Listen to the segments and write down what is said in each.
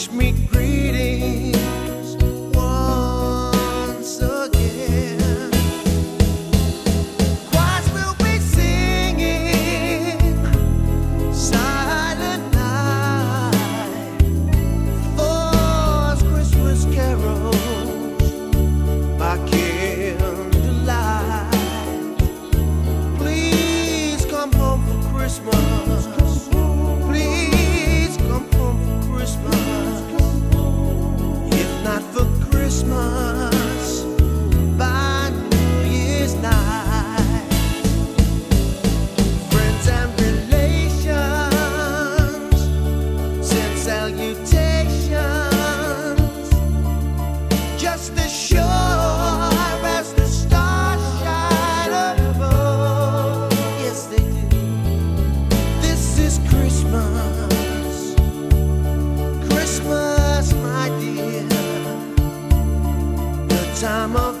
wish me greeting. Time of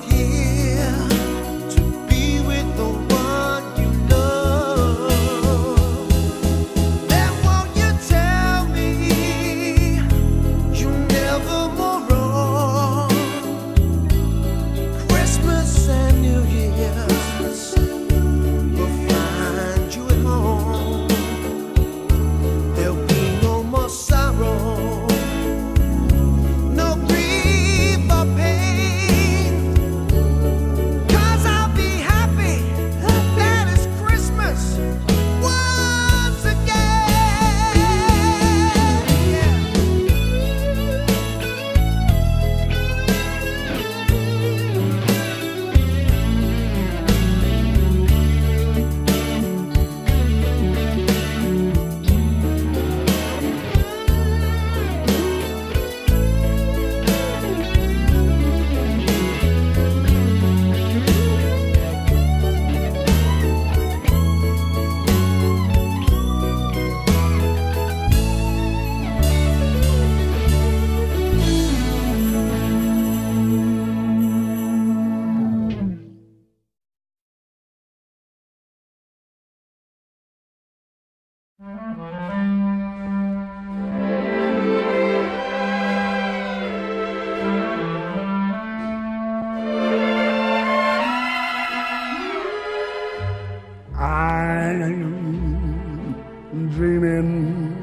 dreaming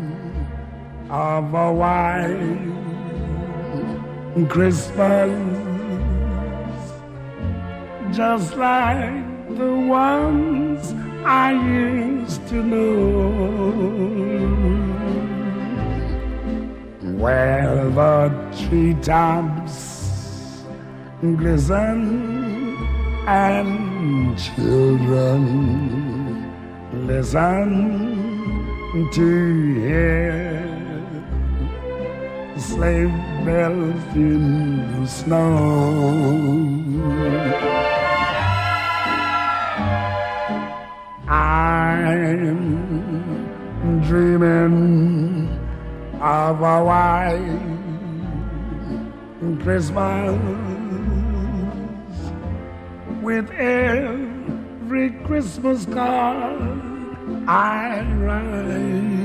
of a white Christmas, just like the ones I used to know, where the treetops glisten and children listen to hear sleigh bells in the snow. I'm dreaming of a white Christmas with every Christmas card I write.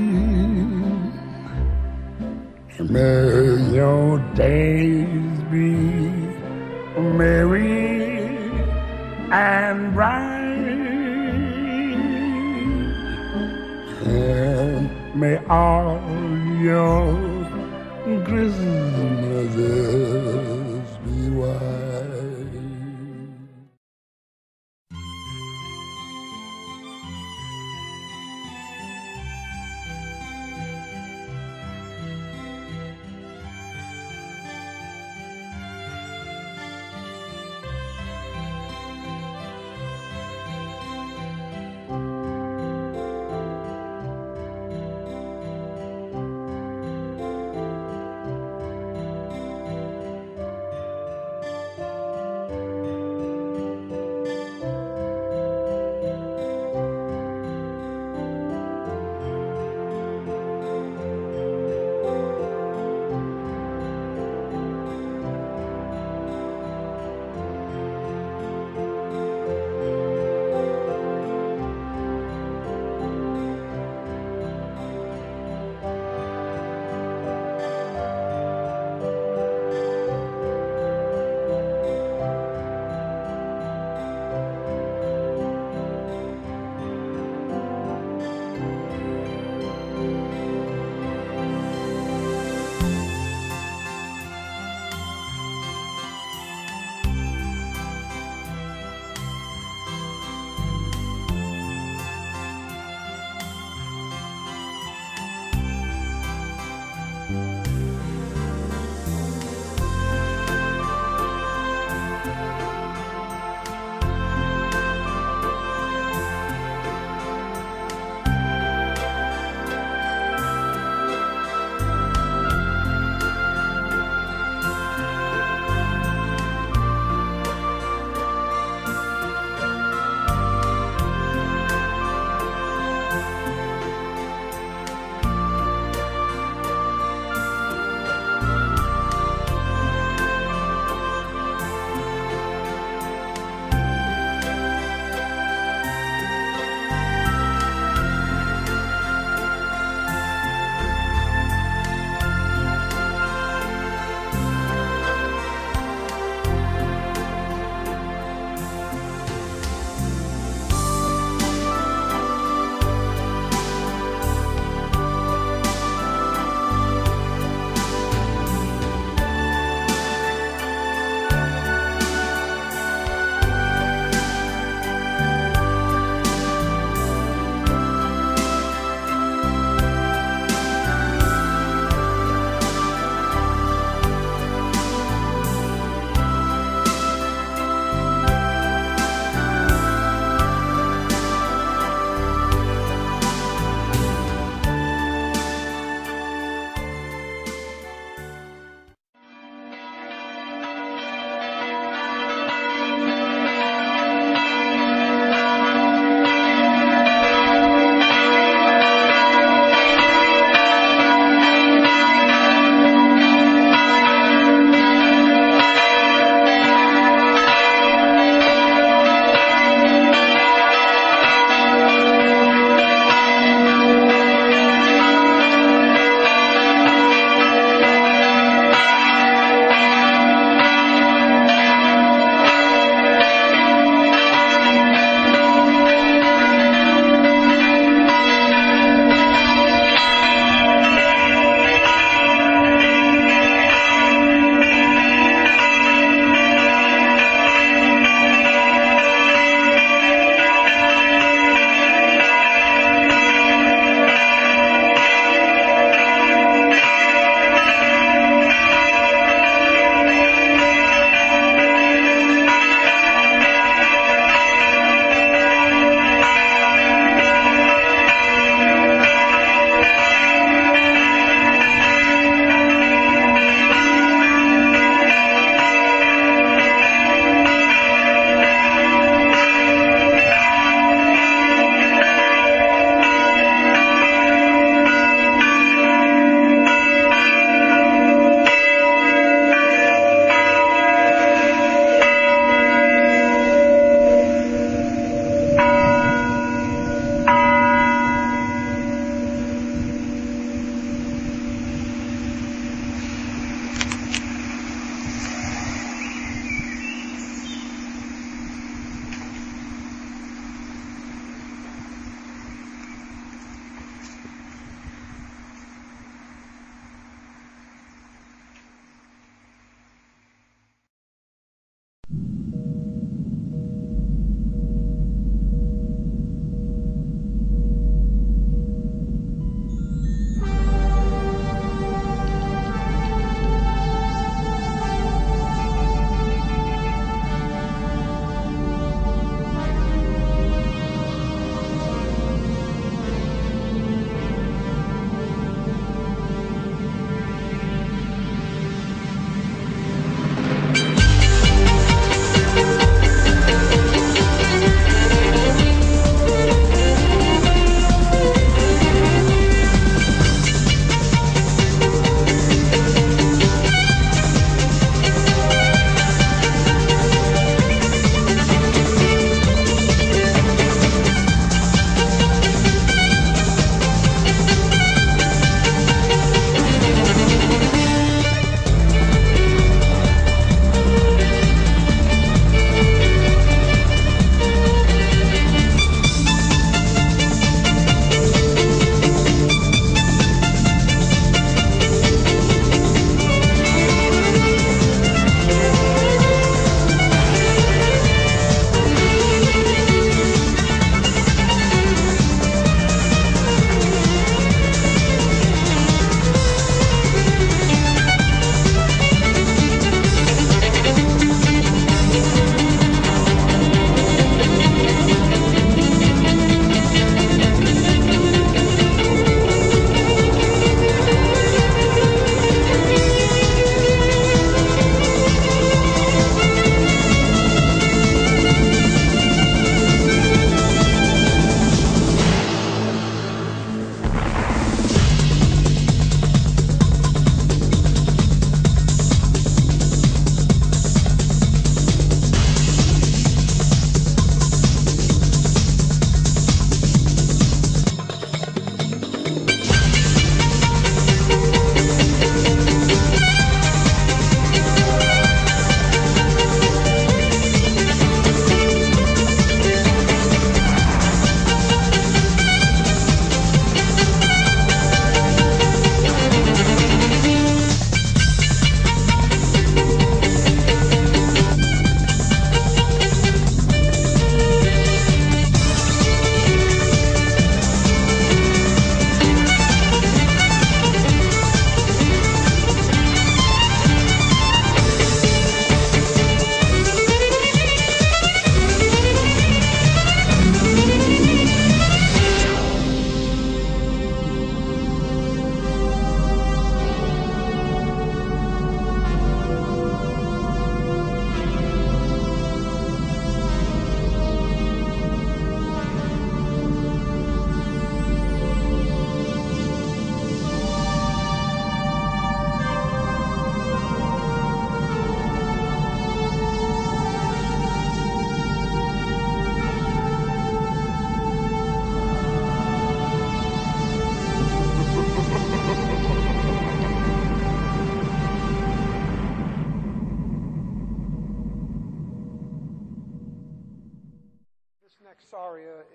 May your days be merry and bright. And may all your Christmases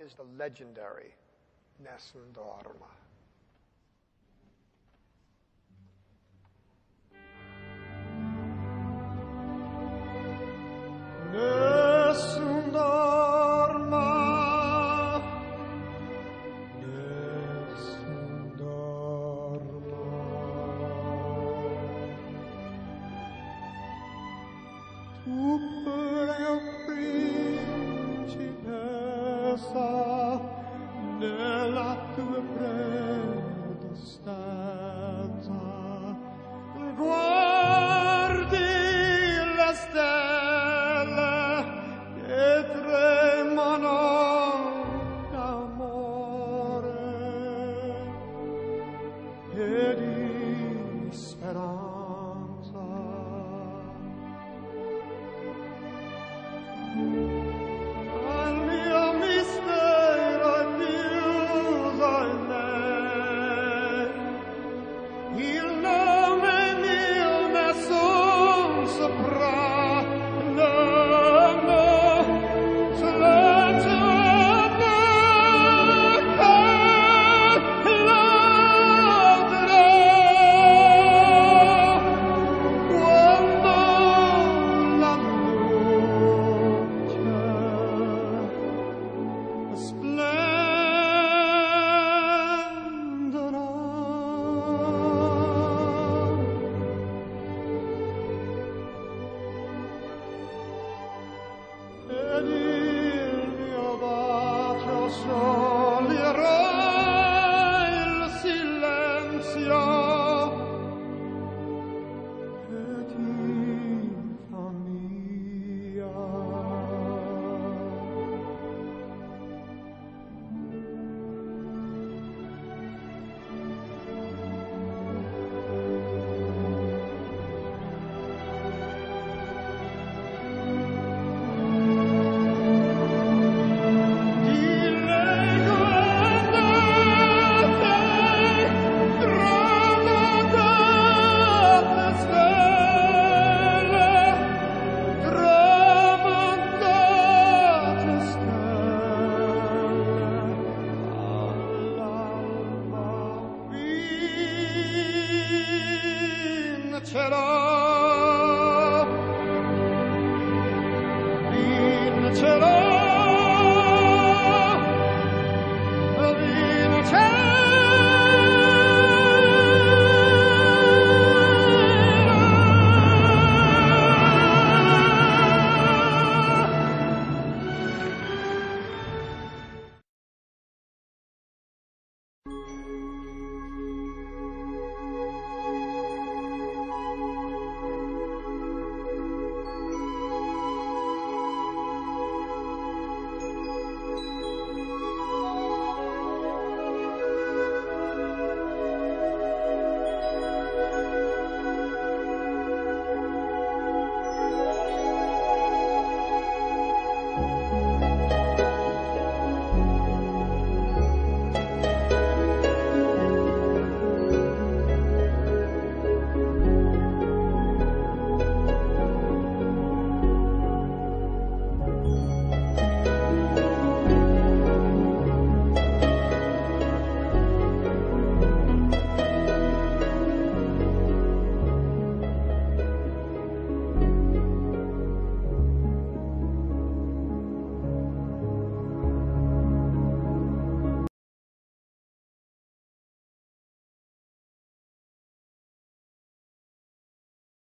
is the legendary Nessun Dorma. Nessun dorma, nessun dorma. Tu forza nella tua presenza.